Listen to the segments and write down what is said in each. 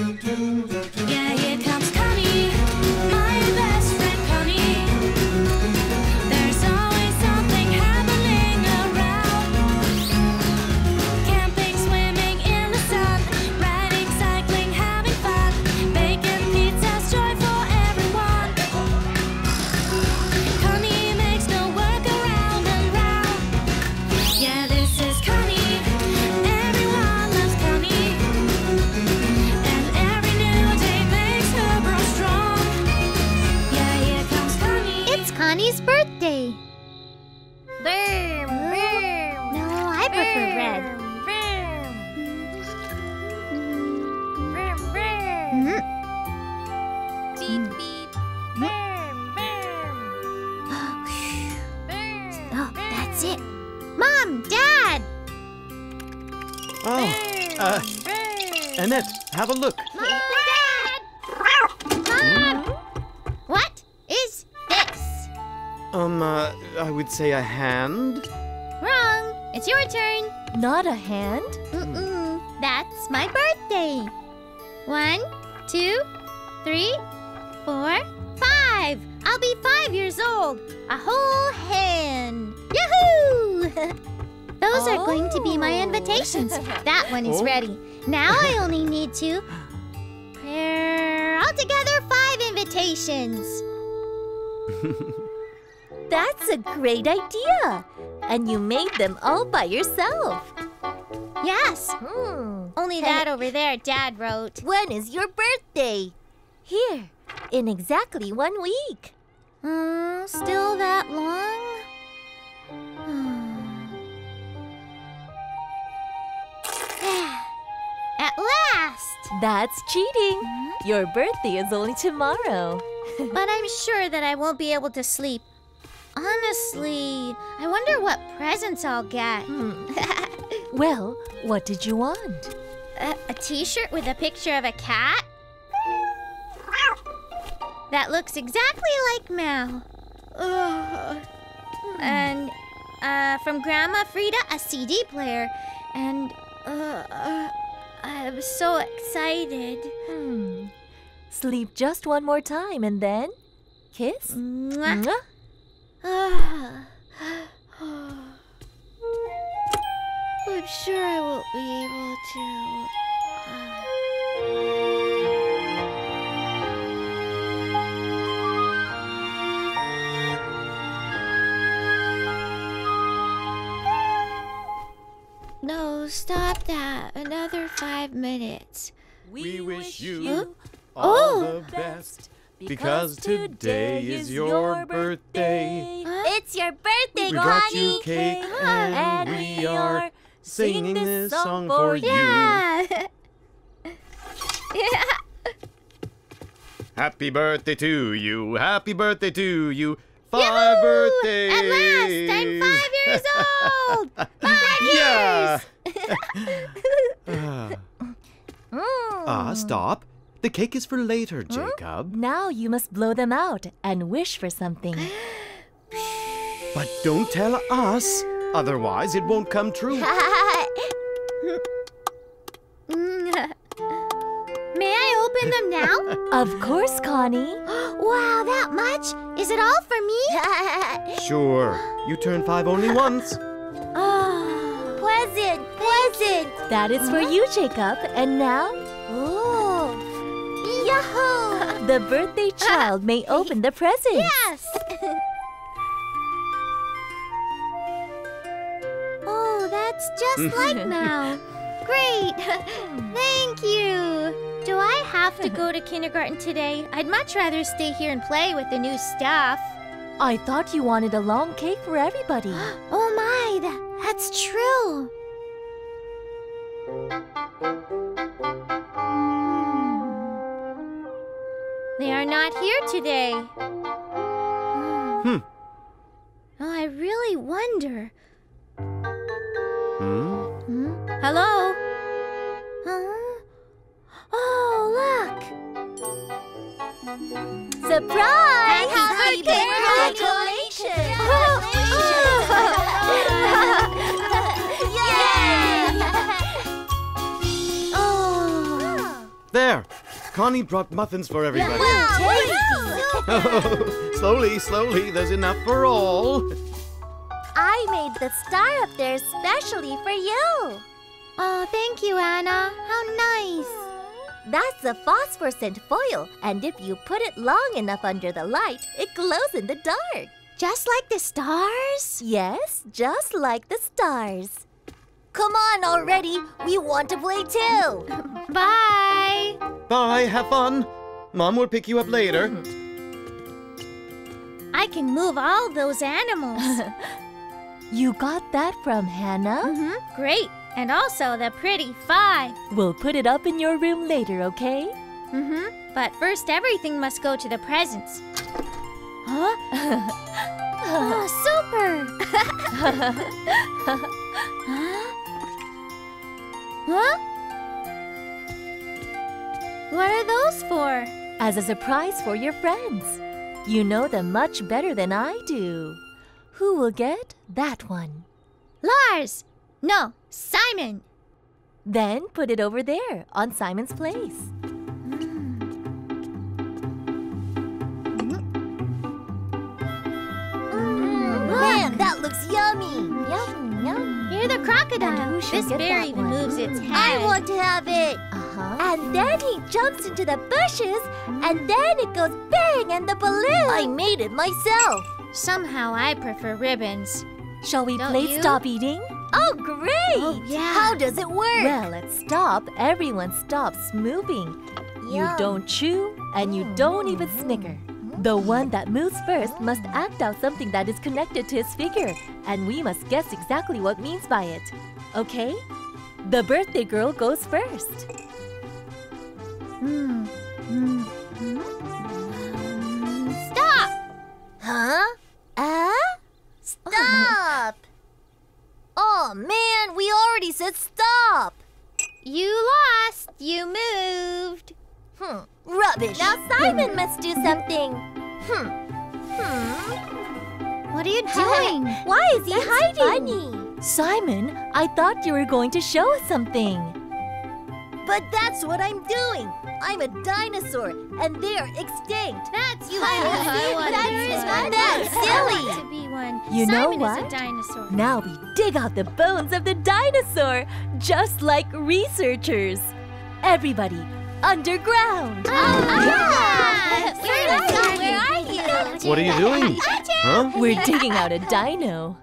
Yeah, do comes Annette, have a look. Mom, Dad. Mom. What is this? Um, uh, I would say a hand. Wrong. It's your turn. Not a hand? Mm-mm. That's my birthday. One, two, three, four, five. I'll be five years old. A whole hand. Yahoo! Those are going to be my Oh. invitations. That one is Oh. ready. Now I only need to prepare altogether five invitations. That's a great idea. And you made them all by yourself. Yes. Hmm. Only that over there Dad wrote. When is your birthday? Here, in exactly one week. Uh, still that long? At last! That's cheating. Your birthday is only tomorrow. But I'm sure that I won't be able to sleep. Honestly, I wonder what presents I'll get. Hmm. Well, what did you want? a a t-shirt with a picture of a cat? That looks exactly like Mal. Ugh. And uh, from Grandma Frida, a CD player. And uh, uh, I'm so excited. Hmm. Sleep just one more time and then kiss. Mwah. Mwah. Ah. I'm sure I won't be able to. Stop. Another five minutes. We wish you Huh? all Oh. the best because today is your birthday. Huh? It's your birthday, We brought you Conni. cake and and we are singing singing this song for you. Yeah. yeah. Happy birthday to you. Happy birthday to you. Five Yahoo! birthdays. At last, I'm five years old. Five Yeah. years. Ah, Mm. Ah, stop. The cake is for later, Jacob. Now you must blow them out and wish for something. But don't tell us. Otherwise, it won't come true. May I open them now? of course, Conni. wow, that much? Is it all for me? Sure. You turn five only once. Pleasant, pleasant. That is for you, Jacob. And now, Ooh, yahoo! the birthday child may open the present. yes. oh, that's just like Mal. Great. Thank you. Do I have to go to kindergarten today? I'd much rather stay here and play with the new stuff. I thought you wanted a long cake for everybody. Oh my, that, that's true. Are not here today. Hmm. Oh, I really wonder. Hmm? Hmm? Hello? Huh? Oh, look! Surprise! Happy birthday, Congratulations! Yay! Oh. There, Conni brought muffins for everybody. slowly, slowly, there's enough for all. I made the star up there especially for you. Oh, thank you, Anna. How nice. That's a phosphorescent foil, and if you put it long enough under the light, it glows in the dark. Just like the stars? Yes, just like the stars. Come on already, we want to play too. Bye. Bye, have fun. Mom will pick you up later. I can move all those animals. You got that from Hannah? mm-hmm. Great. And also the pretty five. We'll put it up in your room later, okay? Mm-hmm. But first, everything must go to the presents. Huh? oh, super! huh? What are those for? As a surprise for your friends. You know them much better than I do. Who will get that one? Lars! No, Simon! Then put it over there on Simon's place. Yum. You're the crocodile. This bear even one? moves its head. I want to have it. Uh-huh. And then he jumps into the bushes, and then it goes bang and the balloon. I made it myself. Somehow I prefer ribbons. Shall we Don't play you? stop eating? Oh, great! Oh, yeah. How does it work? Well, at stop, everyone stops moving. You don't chew, and you don't even snicker. The one that moves first must act out something that is connected to his figure, and we must guess exactly what means by it. Okay? The birthday girl goes first. Hmm. Hmm. Stop! Huh? Ah? Stop! oh man, we already said stop! You lost. You moved. Rubbish. Now Simon must do something. Hmm. Hmm. What are you doing? Why is he hiding? Funny. Simon, I thought you were going to show us something. But that's what I'm doing. I'm a dinosaur, and they're extinct. That's You funny. have to I want to that's be not I silly. to be one. You know Simon what? is a dinosaur. Now we dig out the bones of the dinosaur, just like researchers. Everybody, underground. yeah! Where are you? Where are you? What are you doing? Huh? We're digging out a dino.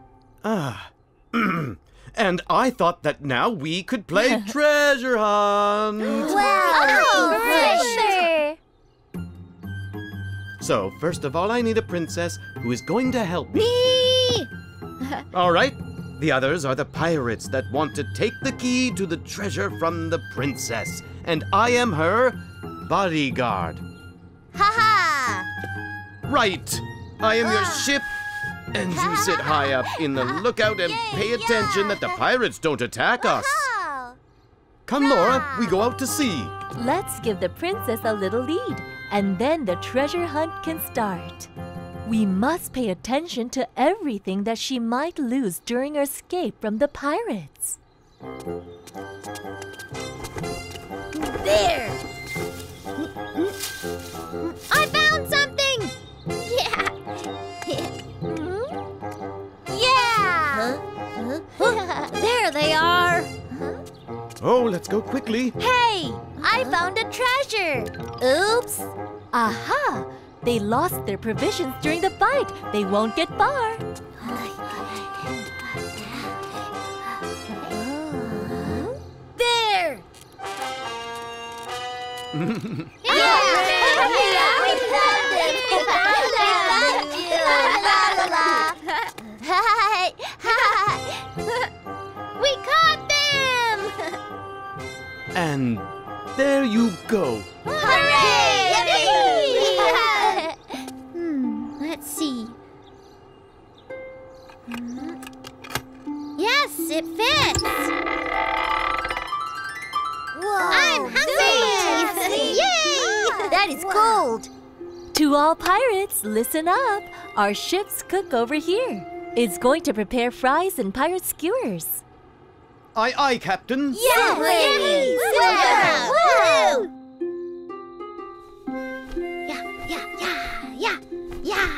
Ah. and I thought that now we could play treasure hunt. Wow! Oh, So, first of all, I need a princess who is going to help me. Me! All right. The others are the pirates that want to take the key to the treasure from the princess. And I am her bodyguard. Ha ha! Right. I am your ah. ship. And you sit high up in the lookout and pay attention that the pirates don't attack us. Come, Laura, we go out to sea. Let's give the princess a little lead, and then the treasure hunt can start. We must pay attention to everything that she might lose during her escape from the pirates. There! I found something! Yeah! Yeah! there they are! Oh, let's go quickly. Hey! I found a treasure! Oops! Aha! They lost their provisions during the fight. They won't get far. There! We caught them! And there you go. Hmm, Yes, it fits. Whoa. I'm hungry. Yay! Ah. That is gold. To all pirates, listen up. Our ship's cook over here is going to prepare fries and pirate skewers. Aye, aye, Captain. Yes! Yay! Yeah, yeah, yeah, yeah, yeah.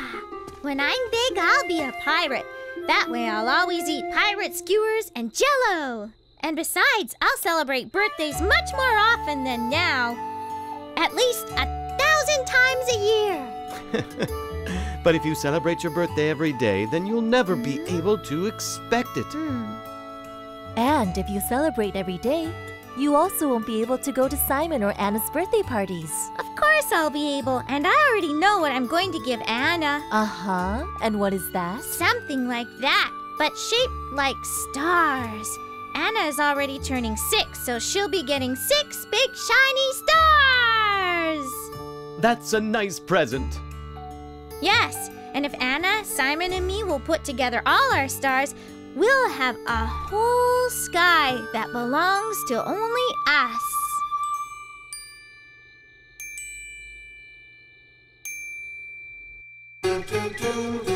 When I'm big, I'll be a pirate. That way, I'll always eat pirate skewers and jello. And besides, I'll celebrate birthdays much more often than now. At least a thousand times a year. But if you celebrate your birthday every day, then you'll never be able to expect it. Hmm. And if you celebrate every day, you also won't be able to go to Simon or Anna's birthday parties. Of course, I'll be able, and I already know what I'm going to give Anna. Uh huh. And what is that? Something like that, but shaped like stars. Anna is already turning six, so she'll be getting six big shiny stars! That's a nice present. Yes, and if Anna, Simon, and me will put together all our stars, we'll have a whole sky that belongs to only us. do do do